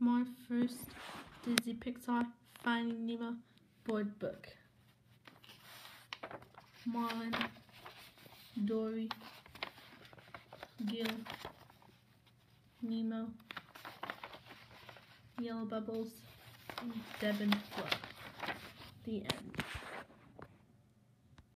my first Disney Pixar Finding Nemo board book. Marlin, Dory, Gil, Nemo, Yellow Bubbles, and Devon Flo. The end.